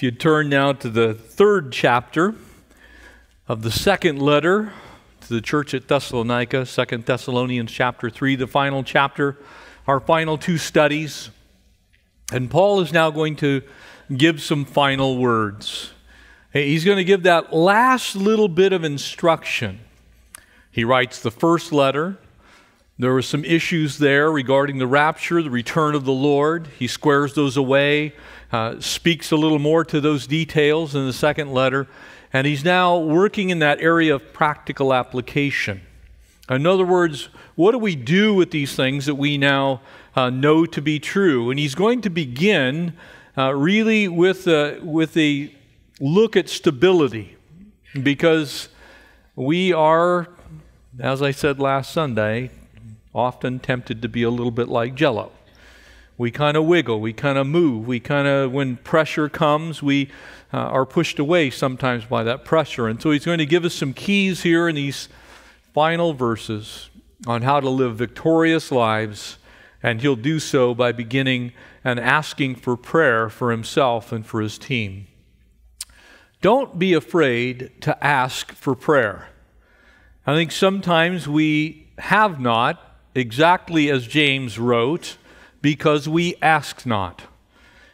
If you turn now to the third chapter of the second letter to the church at Thessalonica, Second Thessalonians chapter 3, the final chapter, our final two studies. And Paul is now going to give some final words. He's going to give that last little bit of instruction. He writes the first letter. There were some issues there regarding the rapture, the return of the Lord. He squares those away uh, speaks a little more to those details in the second letter, and he's now working in that area of practical application. In other words, what do we do with these things that we now uh, know to be true? And he's going to begin uh, really with a, with a look at stability, because we are, as I said last Sunday, often tempted to be a little bit like jello we kind of wiggle, we kind of move, we kind of, when pressure comes, we uh, are pushed away sometimes by that pressure. And so he's going to give us some keys here in these final verses on how to live victorious lives, and he'll do so by beginning and asking for prayer for himself and for his team. Don't be afraid to ask for prayer. I think sometimes we have not, exactly as James wrote, because we ask not.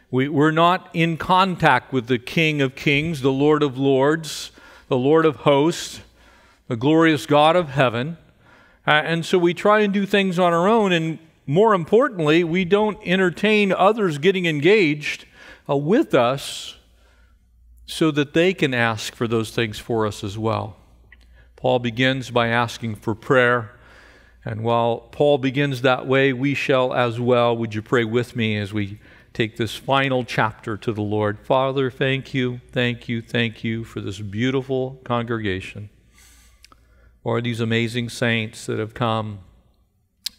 We, we're not in contact with the King of Kings, the Lord of Lords, the Lord of Hosts, the glorious God of heaven. Uh, and so we try and do things on our own. And more importantly, we don't entertain others getting engaged uh, with us so that they can ask for those things for us as well. Paul begins by asking for prayer. And while Paul begins that way, we shall as well. Would you pray with me as we take this final chapter to the Lord? Father, thank you, thank you, thank you for this beautiful congregation. Or these amazing saints that have come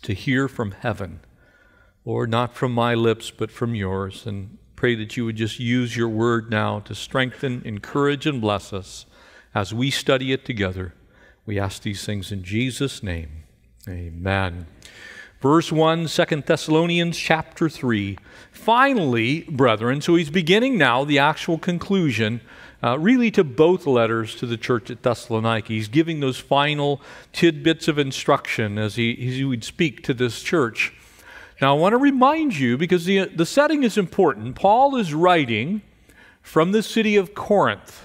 to hear from heaven. Lord, not from my lips, but from yours. And pray that you would just use your word now to strengthen, encourage, and bless us as we study it together. We ask these things in Jesus' name. Amen. Verse 1, 2 Thessalonians chapter 3. Finally, brethren, so he's beginning now the actual conclusion, uh, really to both letters to the church at Thessalonica. He's giving those final tidbits of instruction as he, as he would speak to this church. Now, I want to remind you, because the, the setting is important, Paul is writing from the city of Corinth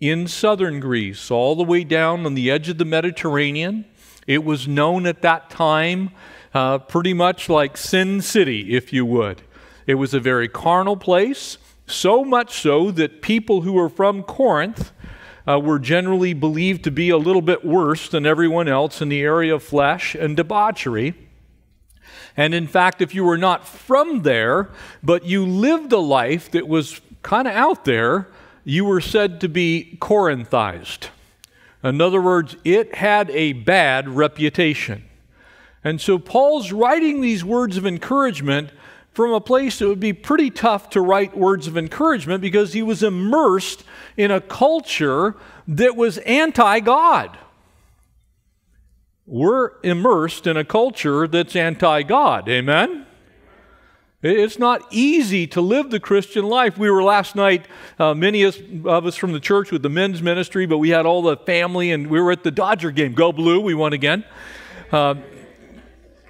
in southern Greece, all the way down on the edge of the Mediterranean. It was known at that time uh, pretty much like Sin City, if you would. It was a very carnal place, so much so that people who were from Corinth uh, were generally believed to be a little bit worse than everyone else in the area of flesh and debauchery. And in fact, if you were not from there, but you lived a life that was kind of out there, you were said to be Corinthized. In other words, it had a bad reputation. And so Paul's writing these words of encouragement from a place that would be pretty tough to write words of encouragement because he was immersed in a culture that was anti God. We're immersed in a culture that's anti God. Amen? It's not easy to live the Christian life. We were last night, uh, many of us from the church with the men's ministry, but we had all the family and we were at the Dodger game. Go Blue, we won again. Uh,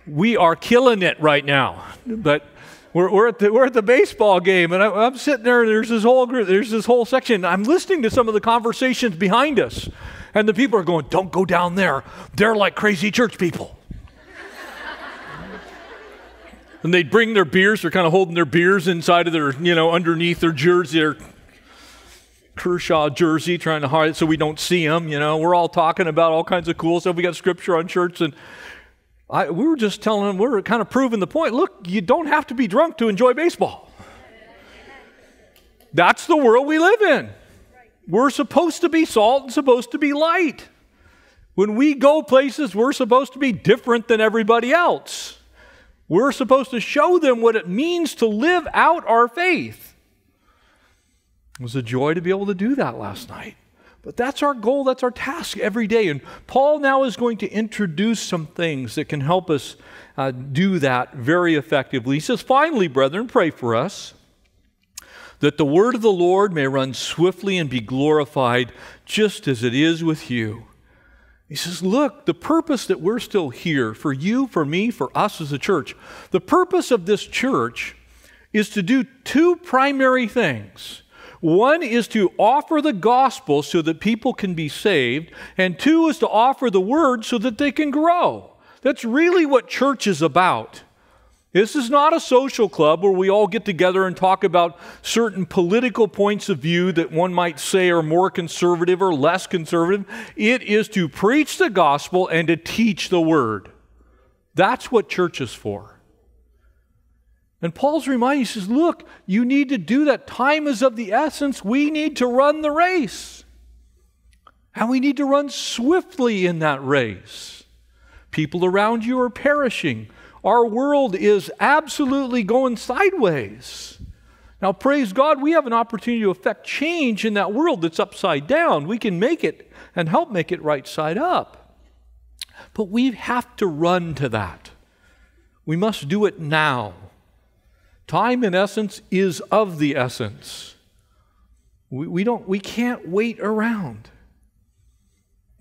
we are killing it right now. But we're, we're, at, the, we're at the baseball game, and I, am sitting there, and there's this whole group, there's this whole section. I'm listening to some of the conversations behind us, and the people are going, Don't go down there. They're like crazy church people and they'd bring their beers. They're kind of holding their beers inside of their, you know, underneath their jersey, their Kershaw jersey, trying to hide it so we don't see them. You know, we're all talking about all kinds of cool stuff. We got scripture on shirts, and I, we were just telling them, we were kind of proving the point. Look, you don't have to be drunk to enjoy baseball. That's the world we live in. We're supposed to be salt and supposed to be light. When we go places, we're supposed to be different than everybody else. We're supposed to show them what it means to live out our faith. It was a joy to be able to do that last night. But that's our goal, that's our task every day. And Paul now is going to introduce some things that can help us uh, do that very effectively. He says, Finally, brethren, pray for us that the word of the Lord may run swiftly and be glorified, just as it is with you. He says, Look, the purpose that we're still here, for you, for me, for us as a church, the purpose of this church is to do two primary things. One is to offer the gospel so that people can be saved, and two is to offer the word so that they can grow. That's really what church is about. This is not a social club where we all get together and talk about certain political points of view that one might say are more conservative or less conservative. It is to preach the gospel and to teach the word. That's what church is for. And Paul's reminding, he says, Look, you need to do that. Time is of the essence. We need to run the race. And we need to run swiftly in that race. People around you are perishing. Our world is absolutely going sideways. Now, praise God, we have an opportunity to affect change in that world that's upside down. We can make it and help make it right side up. But we have to run to that. We must do it now. Time, in essence, is of the essence. We, we, don't, we can't wait around.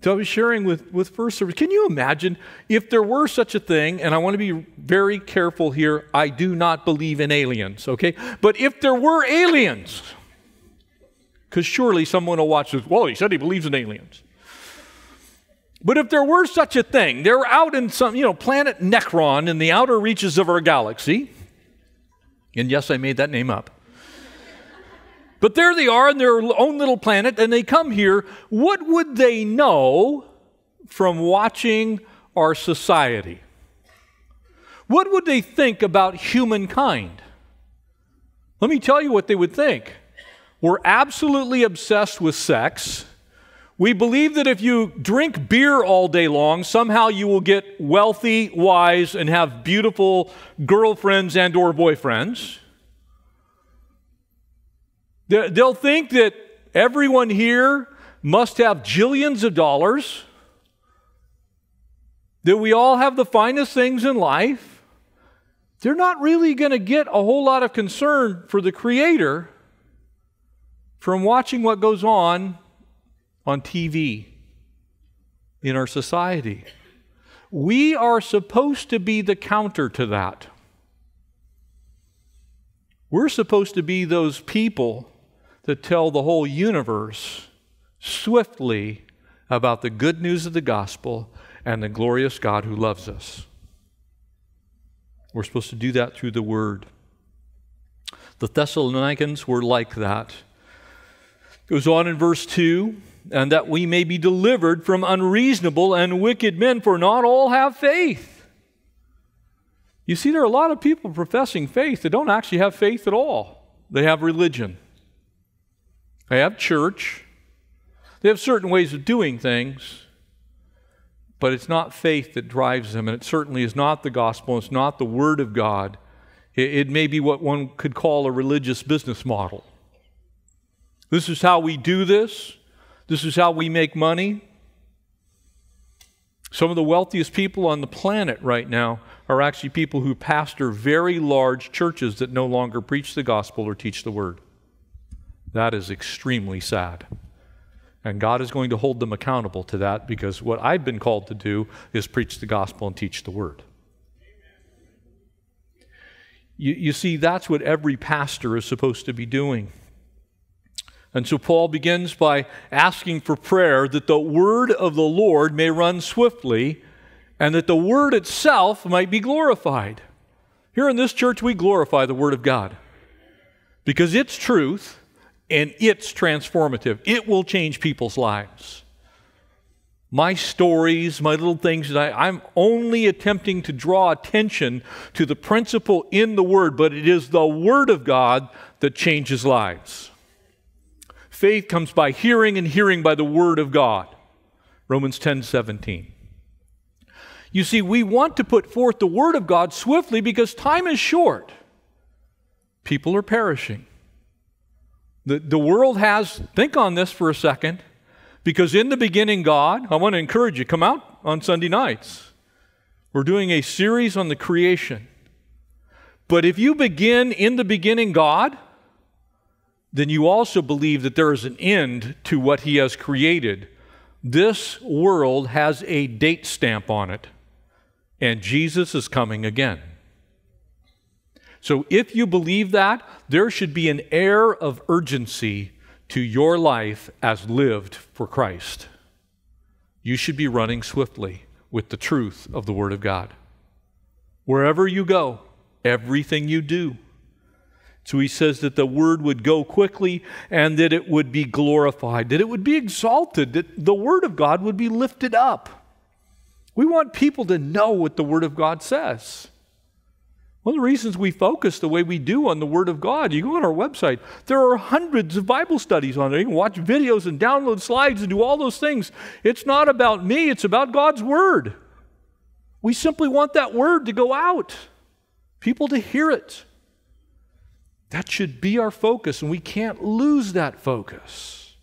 So I was sharing with, with First Service. Can you imagine if there were such a thing? And I want to be very careful here. I do not believe in aliens, okay? But if there were aliens, because surely someone will watch this. Well, he said he believes in aliens. But if there were such a thing, they're out in some, you know, planet Necron in the outer reaches of our galaxy. And yes, I made that name up. But there they are in their own little planet, and they come here. What would they know from watching our society? What would they think about humankind? Let me tell you what they would think. We're absolutely obsessed with sex. We believe that if you drink beer all day long, somehow you will get wealthy, wise, and have beautiful girlfriends and or boyfriends. They'll think that everyone here must have jillions of dollars, that we all have the finest things in life. They're not really going to get a whole lot of concern for the Creator from watching what goes on on TV in our society. We are supposed to be the counter to that. We're supposed to be those people that tell the whole universe swiftly about the good news of the gospel and the glorious God who loves us. We're supposed to do that through the word. The Thessalonians were like that. It goes on in verse 2 and that we may be delivered from unreasonable and wicked men, for not all have faith. You see, there are a lot of people professing faith that don't actually have faith at all, they have religion. They have church. They have certain ways of doing things, but it's not faith that drives them, and it certainly is not the gospel, it's not the Word of God. It, it may be what one could call a religious business model. This is how we do this, this is how we make money. Some of the wealthiest people on the planet right now are actually people who pastor very large churches that no longer preach the gospel or teach the word. That is extremely sad. And God is going to hold them accountable to that because what I've been called to do is preach the gospel and teach the word. You, you see, that's what every pastor is supposed to be doing. And so Paul begins by asking for prayer that the word of the Lord may run swiftly and that the word itself might be glorified. Here in this church, we glorify the word of God because it's truth and it's transformative. It will change people's lives. My stories, my little things, I, am only attempting to draw attention to the principle in the Word, but it is the Word of God that changes lives. Faith comes by hearing, and hearing by the Word of God. Romans 10 17. You see, we want to put forth the Word of God swiftly because time is short. People are perishing. The, the world has, think on this for a second, because in the beginning, God, I want to encourage you, come out on Sunday nights. We're doing a series on the creation. But if you begin in the beginning, God, then you also believe that there is an end to what He has created. This world has a date stamp on it, and Jesus is coming again. So if you believe that, there should be an air of urgency to your life as lived for Christ. You should be running swiftly with the truth of the Word of God. Wherever you go, everything you do. So he says that the word would go quickly and that it would be glorified, that it would be exalted, that the word of God would be lifted up. We want people to know what the word of God says. One of the reasons we focus the way we do on the Word of God, you go on our website, there are hundreds of Bible studies on there. You can watch videos and download slides and do all those things. It's not about me, it's about God's Word. We simply want that Word to go out, people to hear it. That should be our focus, and we can't lose that focus.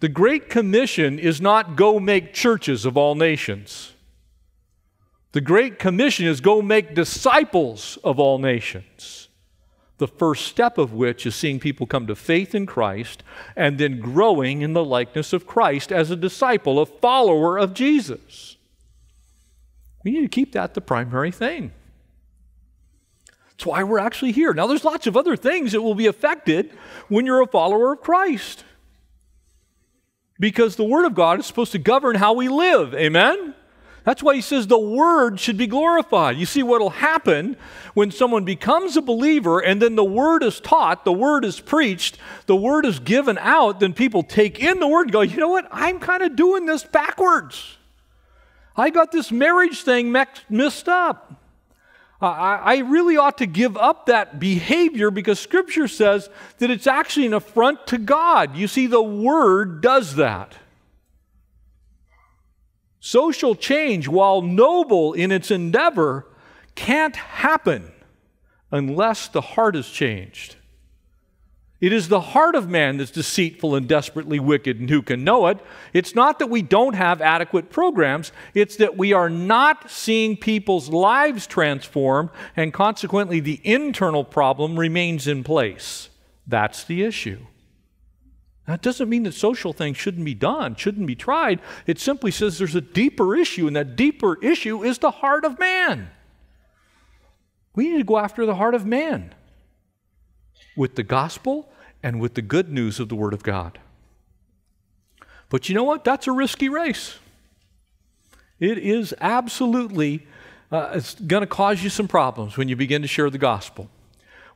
The Great Commission is not go make churches of all nations. The Great Commission is go make disciples of all nations. The first step of which is seeing people come to faith in Christ and then growing in the likeness of Christ as a disciple, a follower of Jesus. We need to keep that the primary thing. That's why we're actually here. Now, there's lots of other things that will be affected when you're a follower of Christ. Because the Word of God is supposed to govern how we live. Amen? That's why he says the word should be glorified. You see, what will happen when someone becomes a believer and then the word is taught, the word is preached, the word is given out, then people take in the word and go, you know what? I'm kind of doing this backwards. I got this marriage thing messed up. I, really ought to give up that behavior because Scripture says that it's actually an affront to God. You see, the Word does that. Social change, while noble in its endeavor, can't happen unless the heart is changed. It is the heart of man that's deceitful and desperately wicked, and who can know it? It's not that we don't have adequate programs, it's that we are not seeing people's lives transformed, and consequently, the internal problem remains in place. That's the issue. That doesn't mean that social things shouldn't be done, shouldn't be tried. It simply says there's a deeper issue, and that deeper issue is the heart of man. We need to go after the heart of man with the gospel and with the good news of the Word of God. But you know what? That's a risky race. It is absolutely, uh, it's going to cause you some problems when you begin to share the gospel.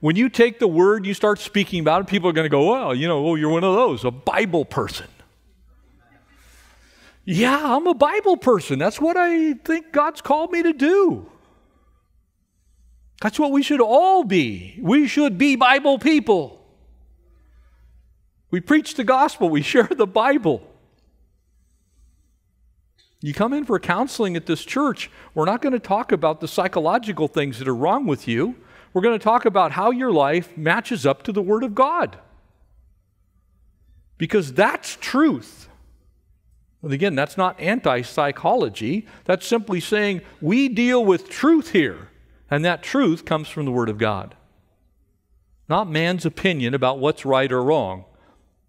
When you take the word, you start speaking about it, people are going to go, well, you know, oh, you're one of those, a Bible person. Yeah, I'm a Bible person. That's what I think God's called me to do. That's what we should all be. We should be Bible people. We preach the gospel, we share the Bible. You come in for counseling at this church, we're not going to talk about the psychological things that are wrong with you we're going to talk about how your life matches up to the Word of God. Because that's truth. And again, that's not anti psychology. That's simply saying we deal with truth here, and that truth comes from the Word of God. Not man's opinion about what's right or wrong.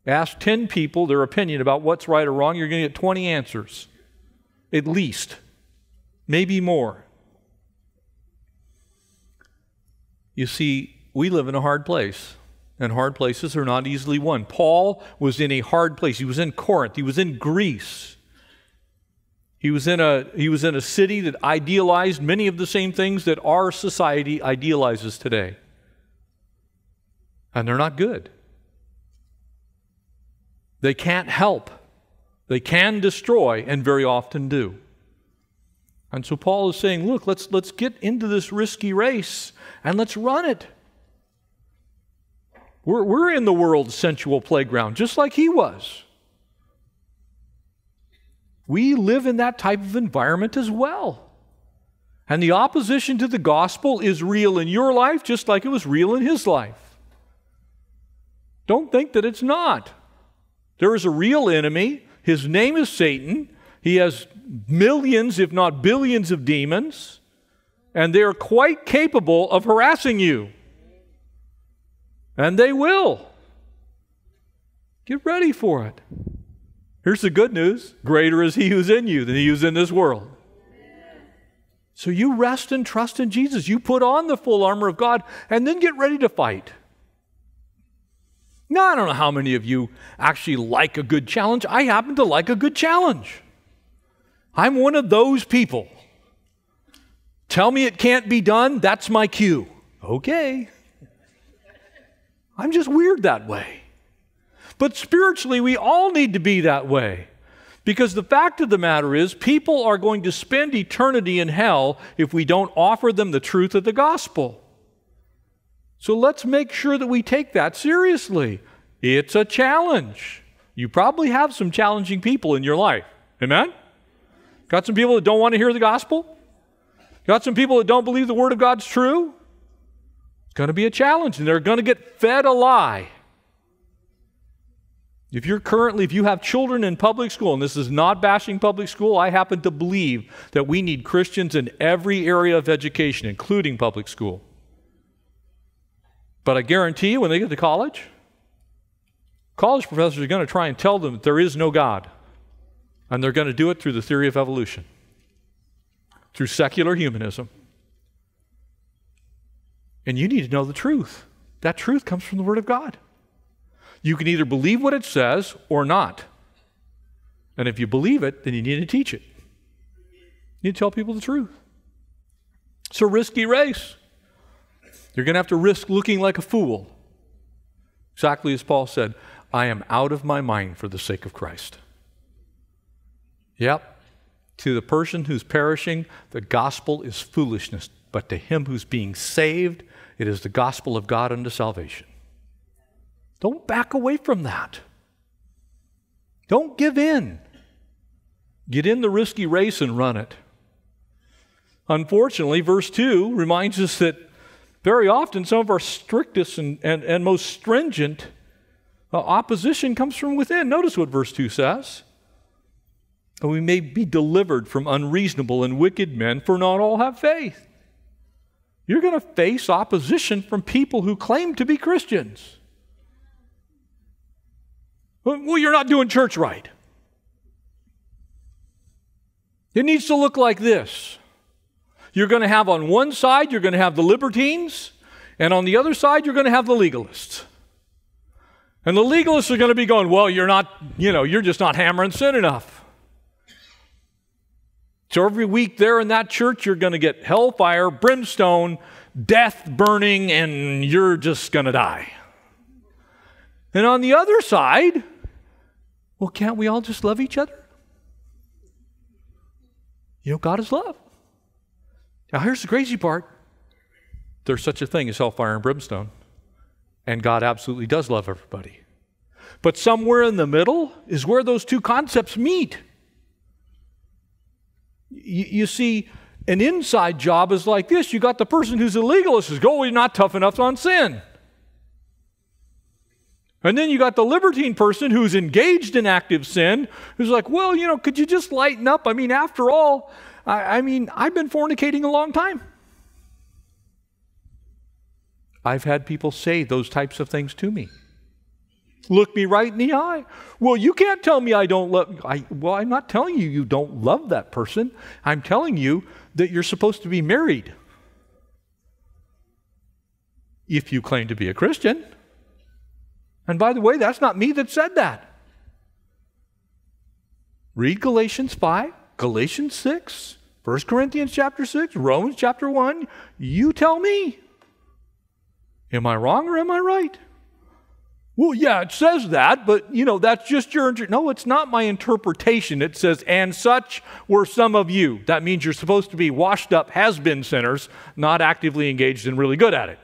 Ask 10 people their opinion about what's right or wrong, you're going to get 20 answers, at least, maybe more. You see, we live in a hard place, and hard places are not easily won. Paul was in a hard place. He was in Corinth, he was in Greece. He was, in a, he was in a city that idealized many of the same things that our society idealizes today. And they're not good. They can't help. They can destroy, and very often do. And so Paul is saying, look, let's, let's get into this risky race and let's run it. We're, we're in the world's sensual playground, just like he was. We live in that type of environment as well. And the opposition to the gospel is real in your life, just like it was real in his life. Don't think that it's not. There is a real enemy. His name is Satan. He has millions, if not billions, of demons and they are quite capable of harassing you. And they will. Get ready for it. Here's the good news greater is He who's in you than He who's in this world. So you rest and trust in Jesus. You put on the full armor of God and then get ready to fight. Now, I don't know how many of you actually like a good challenge. I happen to like a good challenge. I'm one of those people. Tell me it can't be done, that's my cue. Okay. I'm just weird that way. But spiritually, we all need to be that way. Because the fact of the matter is, people are going to spend eternity in hell if we don't offer them the truth of the gospel. So let's make sure that we take that seriously. It's a challenge. You probably have some challenging people in your life. Amen? Got some people that don't want to hear the gospel? Got some people that don't believe the Word of God's true? It's going to be a challenge, and they're going to get fed a lie. If you're currently, if you have children in public school, and this is not bashing public school, I happen to believe that we need Christians in every area of education, including public school. But I guarantee you, when they get to college, college professors are going to try and tell them that there is no God. And they're going to do it through the theory of evolution through secular humanism. And you need to know the truth. That truth comes from the Word of God. You can either believe what it says or not. And if you believe it, then you need to teach it. You need to tell people the truth. It's a risky race. You're going to have to risk looking like a fool. Exactly as Paul said, I am out of my mind for the sake of Christ. Yep, to the person who's perishing, the gospel is foolishness, but to him who's being saved, it is the gospel of God unto salvation. Don't back away from that. Don't give in. Get in the risky race and run it. Unfortunately, verse 2 reminds us that very often some of our strictest and, and, and most stringent uh, opposition comes from within. Notice what verse 2 says that we may be delivered from unreasonable and wicked men, for not all have faith. You're going to face opposition from people who claim to be Christians. Well, you're not doing church right. It needs to look like this. You're going to have on one side, you're going to have the libertines, and on the other side, you're going to have the legalists. And the legalists are going to be going, well, you're not, you know, you're just not hammering sin enough. So every week there in that church, you're going to get hellfire, brimstone, death burning, and you're just going to die. And on the other side, well, can't we all just love each other? You know, God is love. Now, here's the crazy part there's such a thing as hellfire and brimstone, and God absolutely does love everybody. But somewhere in the middle is where those two concepts meet. You, you, see, an inside job is like this. You got the person who's a legalist who's go, oh, you're not tough enough on sin. And then you got the libertine person who's engaged in active sin, who's like, well, you know, could you just lighten up? I mean, after all, I, I mean, I've been fornicating a long time. I've had people say those types of things to me. Look me right in the eye. Well, you can't tell me I don't love. I, well, I'm not telling you you don't love that person. I'm telling you that you're supposed to be married. If you claim to be a Christian. And by the way, that's not me that said that. Read Galatians 5, Galatians 6, 1 Corinthians chapter 6, Romans chapter 1. You tell me. Am I wrong or am I right? Well, yeah, it says that, but you know, that's just your. No, it's not my interpretation. It says, and such were some of you. That means you're supposed to be washed up, has been sinners, not actively engaged and really good at it.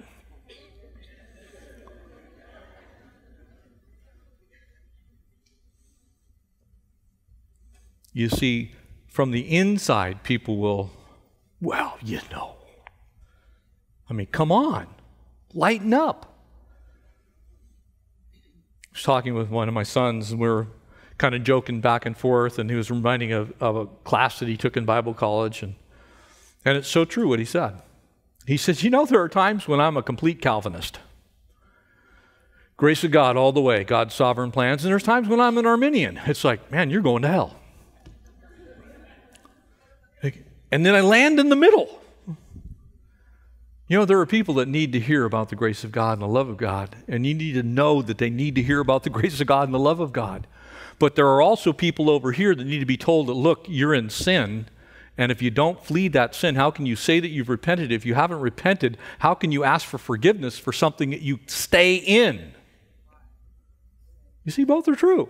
You see, from the inside, people will, well, you know. I mean, come on, lighten up was talking with one of my sons, and we were kind of joking back and forth, and he was reminding of, of a class that he took in Bible college, and and it's so true what he said. He says, "You know, there are times when I'm a complete Calvinist." Grace of God all the way, God's sovereign plans. And there's times when I'm an Arminian. It's like, man, you're going to hell. And then I land in the middle. You know, there are people that need to hear about the grace of God and the love of God, and you need to know that they need to hear about the grace of God and the love of God. But there are also people over here that need to be told that, look, you're in sin, and if you don't flee that sin, how can you say that you've repented? If you haven't repented, how can you ask for forgiveness for something that you stay in? You see, both are true.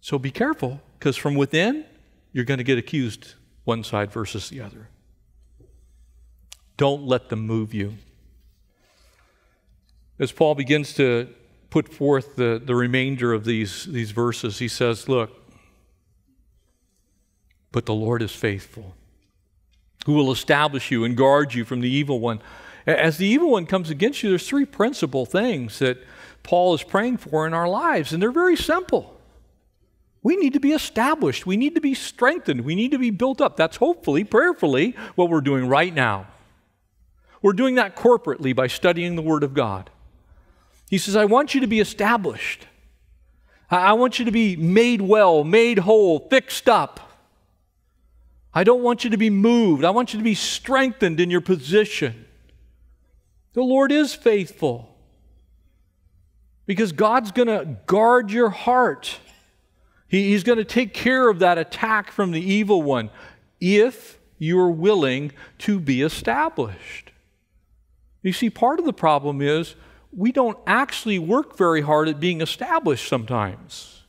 So be careful, because from within, you're going to get accused one side versus the other. Don't let them move you. As Paul begins to put forth the, the remainder of these, these verses, he says, Look, but the Lord is faithful, who will establish you and guard you from the evil one. As the evil one comes against you, there's three principal things that Paul is praying for in our lives, and they're very simple. We need to be established. We need to be strengthened. We need to be built up. That's hopefully, prayerfully, what we're doing right now. We're doing that corporately by studying the Word of God. He says, I want you to be established. I want you to be made well, made whole, fixed up. I don't want you to be moved. I want you to be strengthened in your position. The Lord is faithful because God's going to guard your heart. He, he's going to take care of that attack from the evil one if you're willing to be established. You see, part of the problem is we don't actually work very hard at being established sometimes.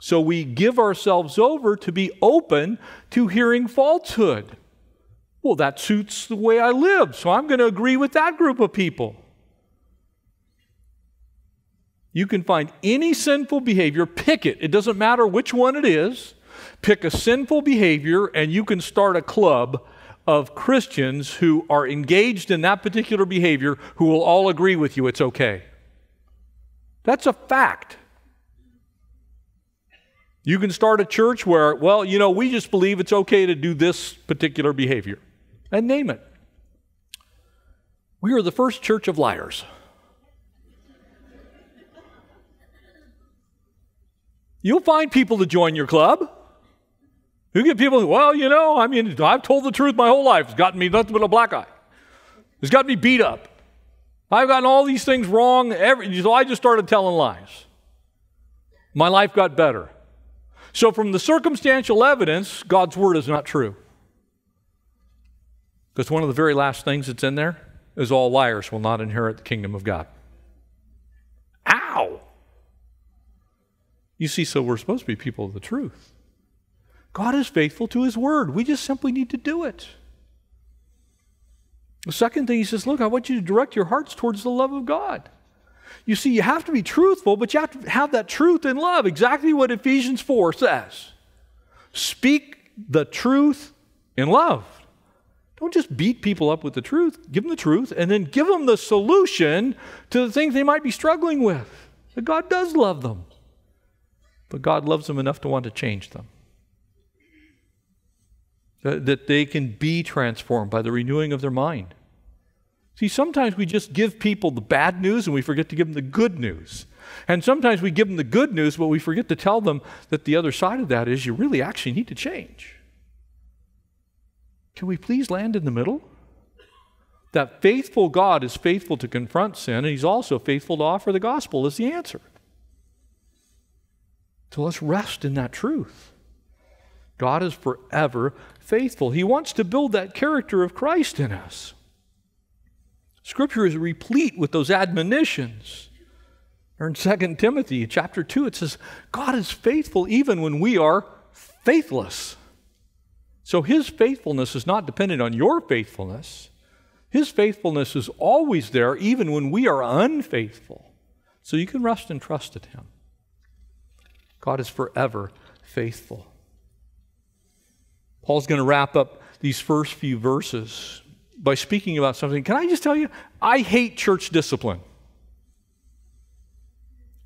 So we give ourselves over to be open to hearing falsehood. Well, that suits the way I live, so I'm going to agree with that group of people. You can find any sinful behavior, pick it. It doesn't matter which one it is. Pick a sinful behavior, and you can start a club of Christians who are engaged in that particular behavior who will all agree with you it's okay. That's a fact. You can start a church where, well, you know, we just believe it's okay to do this particular behavior and name it. We are the first church of liars. You'll find people to join your club. You get people well, you know, I mean, I've told the truth my whole life. It's gotten me nothing but a black eye. It's got me beat up. I've gotten all these things wrong. Every, so I just started telling lies. My life got better. So, from the circumstantial evidence, God's word is not true. Because one of the very last things that's in there is all liars will not inherit the kingdom of God. Ow! You see, so we're supposed to be people of the truth. God is faithful to his word. We just simply need to do it. The second thing he says, Look, I want you to direct your hearts towards the love of God. You see, you have to be truthful, but you have to have that truth in love, exactly what Ephesians 4 says. Speak the truth in love. Don't just beat people up with the truth, give them the truth, and then give them the solution to the things they might be struggling with. That God does love them. But God loves them enough to want to change them. Uh, that they can be transformed by the renewing of their mind. See, sometimes we just give people the bad news and we forget to give them the good news. And sometimes we give them the good news, but we forget to tell them that the other side of that is you really actually need to change. Can we please land in the middle? That faithful God is faithful to confront sin, and He's also faithful to offer the gospel as the answer. So let's rest in that truth. God is forever faithful. He wants to build that character of Christ in us. Scripture is replete with those admonitions. Or in 2 Timothy chapter 2, it says, God is faithful even when we are faithless. So his faithfulness is not dependent on your faithfulness. His faithfulness is always there, even when we are unfaithful. So you can rest and trust in him. God is forever faithful. Paul's going to wrap up these first few verses by speaking about something. Can I just tell you? I hate church discipline.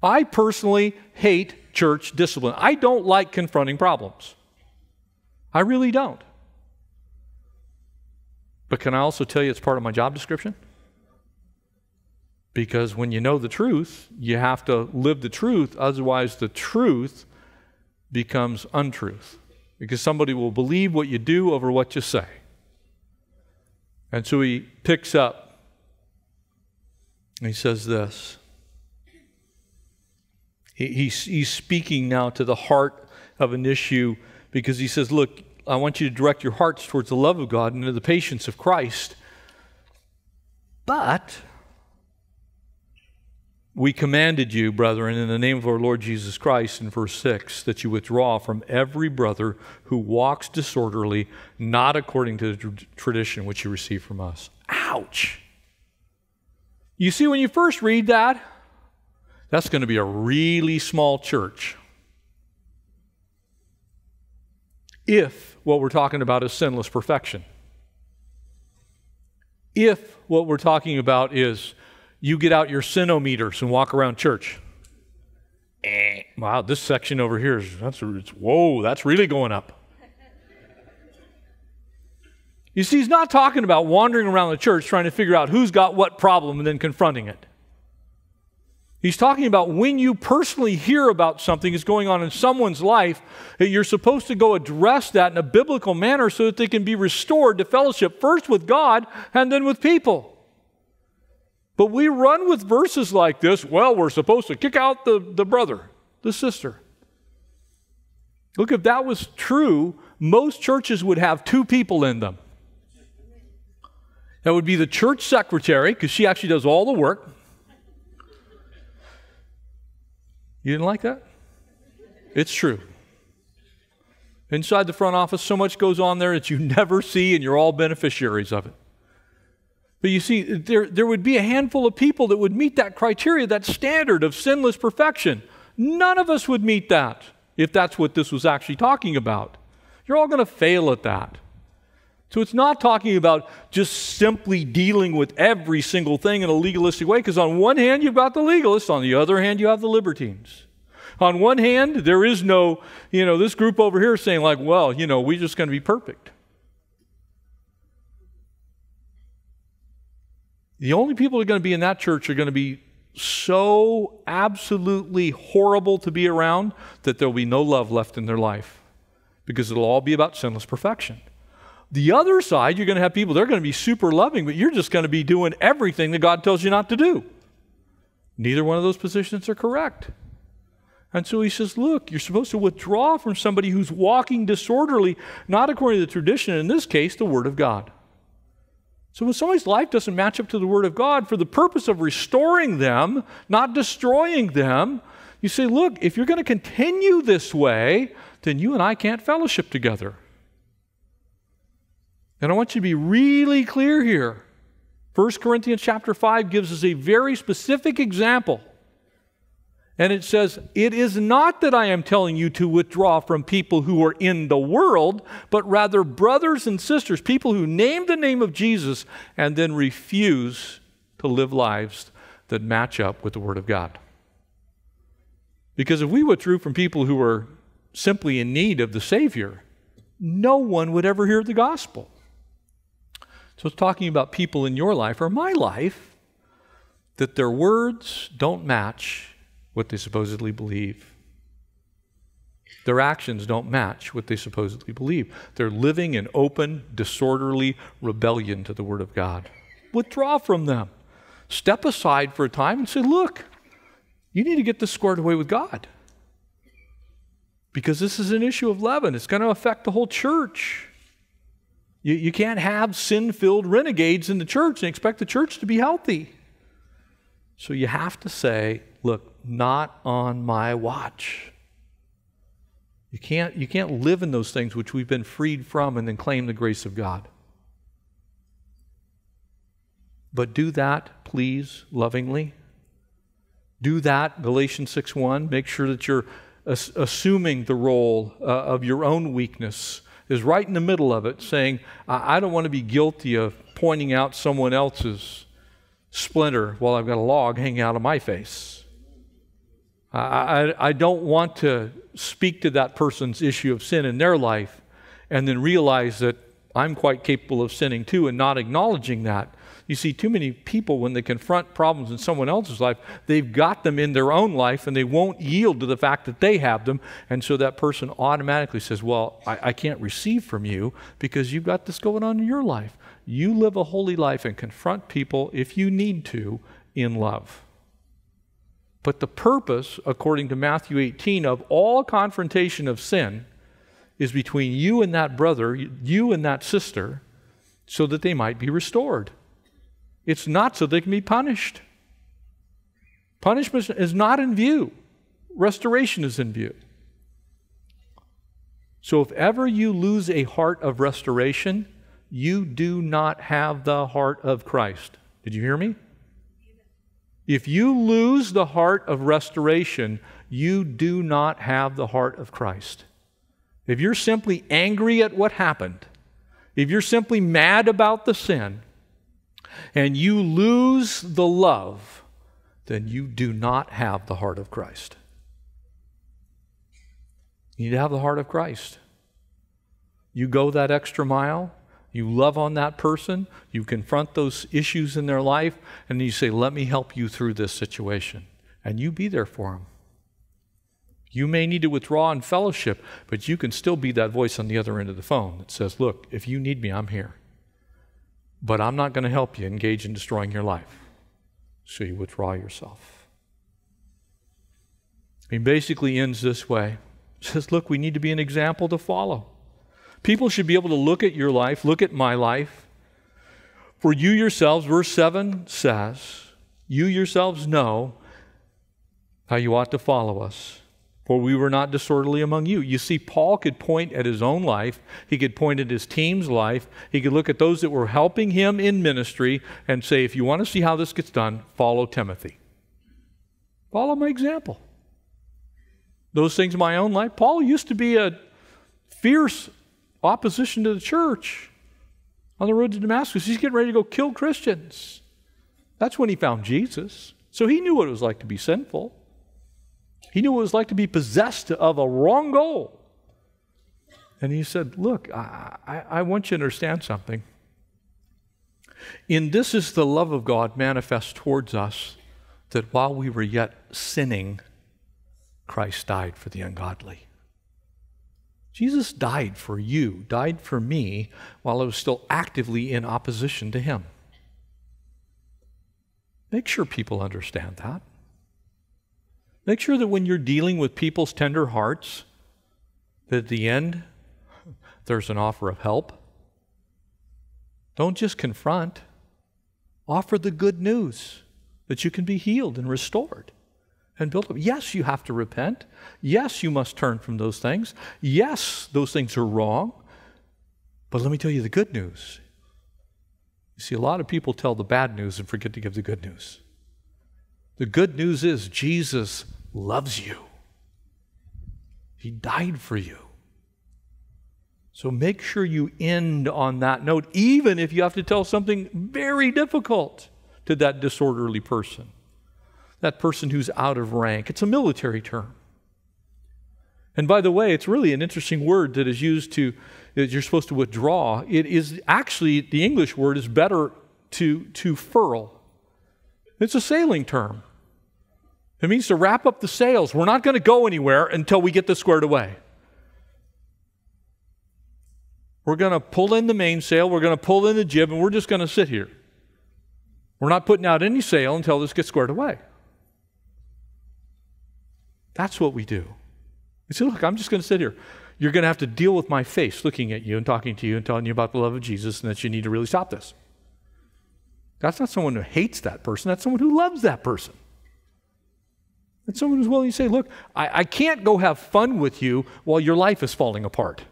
I personally hate church discipline. I don't like confronting problems. I really don't. But can I also tell you it's part of my job description? Because when you know the truth, you have to live the truth, otherwise, the truth becomes untruth. Because somebody will believe what you do over what you say. And so he picks up and he says this. He, he's, he's speaking now to the heart of an issue because he says, Look, I want you to direct your hearts towards the love of God and to the patience of Christ. But we commanded you, brethren, in the name of our Lord Jesus Christ, in verse 6, that you withdraw from every brother who walks disorderly, not according to the tradition which you received from us. Ouch! You see, when you first read that, that's going to be a really small church. If what we're talking about is sinless perfection. If what we're talking about is you get out your sinometers and walk around church. Eh, wow, this section over here is that's whoa, that's really going up. You see, he's not talking about wandering around the church trying to figure out who's got what problem and then confronting it. He's talking about when you personally hear about something that's going on in someone's life, that you're supposed to go address that in a biblical manner so that they can be restored to fellowship first with God and then with people. But we run with verses like this well, we're supposed to kick out the, the brother, the sister. Look, if that was true, most churches would have two people in them. That would be the church secretary, because she actually does all the work. You didn't like that? It's true. Inside the front office, so much goes on there that you never see, and you're all beneficiaries of it. But you see, there, there would be a handful of people that would meet that criteria, that standard of sinless perfection. None of us would meet that if that's what this was actually talking about. You're all going to fail at that. So it's not talking about just simply dealing with every single thing in a legalistic way, because on one hand, you've got the legalists, on the other hand, you have the libertines. On one hand, there is no, you know, this group over here saying, like, well, you know, we're just going to be perfect. The only people that are going to be in that church are going to be so absolutely horrible to be around that there'll be no love left in their life because it'll all be about sinless perfection. The other side, you're going to have people, they're going to be super loving, but you're just going to be doing everything that God tells you not to do. Neither one of those positions are correct. And so he says, Look, you're supposed to withdraw from somebody who's walking disorderly, not according to the tradition, in this case, the Word of God. So when somebody's life doesn't match up to the Word of God, for the purpose of restoring them, not destroying them, you say, Look, if you're going to continue this way, then you and I can't fellowship together. And I want you to be really clear here. 1 Corinthians chapter 5 gives us a very specific example. And it says, It is not that I am telling you to withdraw from people who are in the world, but rather brothers and sisters, people who name the name of Jesus and then refuse to live lives that match up with the Word of God. Because if we withdrew from people who were simply in need of the Savior, no one would ever hear the gospel. So it's talking about people in your life or my life that their words don't match what they supposedly believe. Their actions don't match what they supposedly believe. They're living in open, disorderly rebellion to the Word of God. Withdraw from them. Step aside for a time and say, Look, you need to get this squared away with God. Because this is an issue of leaven, it's going to affect the whole church. You, you can't have sin filled renegades in the church and expect the church to be healthy. So you have to say, look, not on my watch. You can't, you can't live in those things which we've been freed from and then claim the grace of God. But do that, please, lovingly. Do that, Galatians 6 1. Make sure that you're assuming the role uh, of your own weakness is right in the middle of it, saying, I, I don't want to be guilty of pointing out someone else's splinter while I've got a log hanging out of my face. I, I, don't want to speak to that person's issue of sin in their life and then realize that I'm quite capable of sinning too and not acknowledging that. You see, too many people, when they confront problems in someone else's life, they've got them in their own life and they won't yield to the fact that they have them. And so that person automatically says, Well, I, I can't receive from you because you've got this going on in your life. You live a holy life and confront people if you need to in love. But the purpose, according to Matthew 18, of all confrontation of sin is between you and that brother, you and that sister, so that they might be restored. It's not so they can be punished. Punishment is not in view, restoration is in view. So if ever you lose a heart of restoration, you do not have the heart of Christ. Did you hear me? If you lose the heart of restoration, you do not have the heart of Christ. If you're simply angry at what happened, if you're simply mad about the sin, and you lose the love, then you do not have the heart of Christ. You need to have the heart of Christ. You go that extra mile, you love on that person, you confront those issues in their life, and you say, Let me help you through this situation. And you be there for them. You may need to withdraw in fellowship, but you can still be that voice on the other end of the phone that says, Look, if you need me, I'm here. But I'm not going to help you engage in destroying your life. So you withdraw yourself. He basically ends this way. He says, Look, we need to be an example to follow. People should be able to look at your life, look at my life. For you yourselves, verse 7 says, you yourselves know how you ought to follow us. For we were not disorderly among you. You see, Paul could point at his own life, he could point at his team's life, he could look at those that were helping him in ministry and say, if you want to see how this gets done, follow Timothy. Follow my example. Those things in my own life. Paul used to be a fierce opposition to the church on the road to Damascus. He's getting ready to go kill Christians. That's when he found Jesus. So he knew what it was like to be sinful. He knew what it was like to be possessed of a wrong goal. And he said, Look, I, I, I want you to understand something. In this is the love of God manifest towards us that while we were yet sinning, Christ died for the ungodly. Jesus died for you, died for me, while I was still actively in opposition to him. Make sure people understand that. Make sure that when you're dealing with people's tender hearts, that at the end, there's an offer of help. Don't just confront, offer the good news that you can be healed and restored and built up. Yes, you have to repent. Yes, you must turn from those things. Yes, those things are wrong. But let me tell you the good news. You see, a lot of people tell the bad news and forget to give the good news. The good news is Jesus loves you, He died for you. So make sure you end on that note, even if you have to tell something very difficult to that disorderly person that person who's out of rank. It's a military term. And by the way, it's really an interesting word that is used to, that you're supposed to withdraw. It is actually, the English word is better to, to furl. It's a sailing term. It means to wrap up the sails. We're not going to go anywhere until we get this squared away. We're going to pull in the mainsail, we're going to pull in the jib, and we're just going to sit here. We're not putting out any sail until this gets squared away. That's what we do. We say, look, I'm just going to sit here. You're going to have to deal with my face looking at you and talking to you and telling you about the love of Jesus and that you need to really stop this. That's not someone who hates that person, that's someone who loves that person. That's someone who's willing to say, look, I, I can't go have fun with you while your life is falling apart.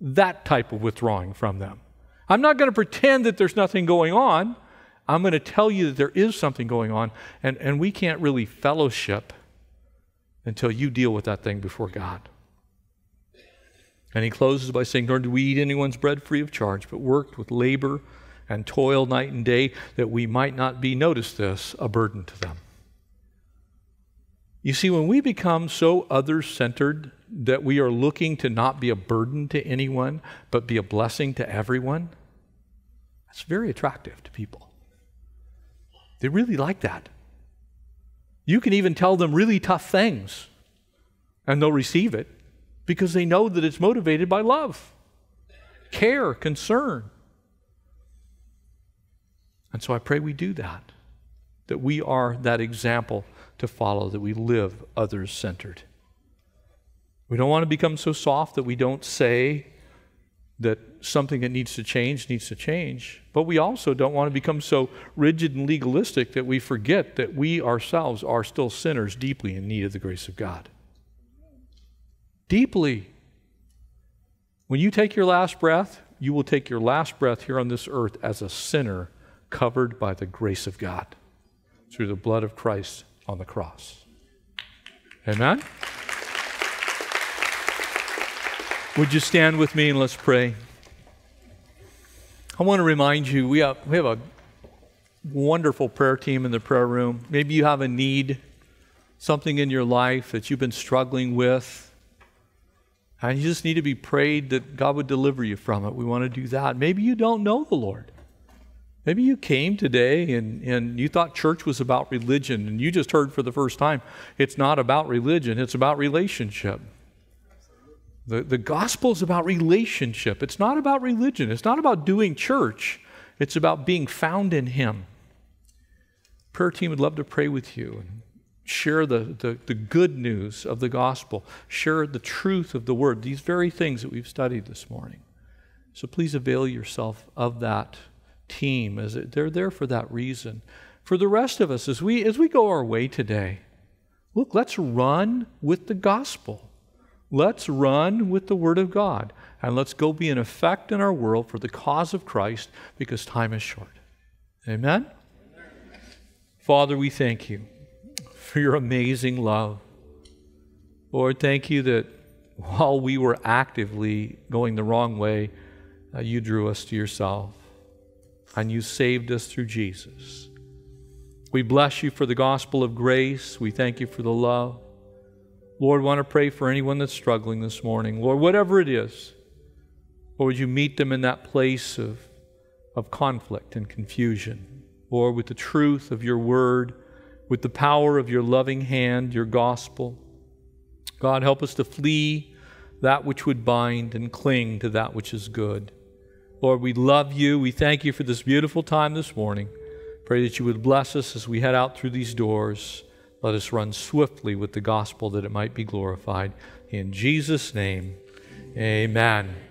That type of withdrawing from them. I'm not going to pretend that there's nothing going on. I'm going to tell you that there is something going on, and, and we can't really fellowship until you deal with that thing before God. And he closes by saying, Nor do we eat anyone's bread free of charge, but worked with labor and toil night and day, that we might not be, notice this, a burden to them. You see, when we become so other centered that we are looking to not be a burden to anyone, but be a blessing to everyone, that's very attractive to people. They really like that. You can even tell them really tough things, and they'll receive it because they know that it's motivated by love, care, concern. And so I pray we do that, that we are that example to follow, that we live others centered. We don't want to become so soft that we don't say that something that needs to change needs to change. But we also don't want to become so rigid and legalistic that we forget that we ourselves are still sinners deeply in need of the grace of God. Deeply. When you take your last breath, you will take your last breath here on this earth as a sinner covered by the grace of God through the blood of Christ on the cross. Amen? Would you stand with me and let's pray? I want to remind you we have, we have a wonderful prayer team in the prayer room. Maybe you have a need, something in your life that you've been struggling with, and you just need to be prayed that God would deliver you from it. We want to do that. Maybe you don't know the Lord. Maybe you came today and, and you thought church was about religion, and you just heard for the first time it's not about religion, it's about relationship. The, the gospel is about relationship. It's not about religion. It's not about doing church. It's about being found in Him. Prayer team would love to pray with you and share the, the, the good news of the gospel, share the truth of the word, these very things that we've studied this morning. So please avail yourself of that team as it, they're there for that reason. For the rest of us, as we as we go our way today, look, let's run with the gospel. Let's run with the Word of God and let's go be an effect in our world for the cause of Christ because time is short. Amen? Father, we thank you for your amazing love. Lord, thank you that while we were actively going the wrong way, uh, you drew us to yourself and you saved us through Jesus. We bless you for the gospel of grace. We thank you for the love. Lord, want to pray for anyone that's struggling this morning. Lord, whatever it is, Lord, would you meet them in that place of, of conflict and confusion? Lord, with the truth of your word, with the power of your loving hand, your gospel. God, help us to flee that which would bind and cling to that which is good. Lord, we love you. We thank you for this beautiful time this morning. Pray that you would bless us as we head out through these doors. Let us run swiftly with the gospel that it might be glorified. In Jesus' name, amen.